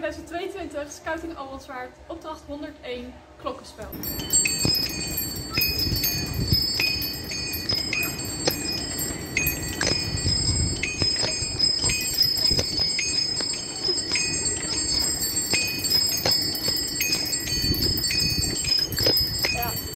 2022 Scouting Alwelswaard, opdracht 101, klokkenspel.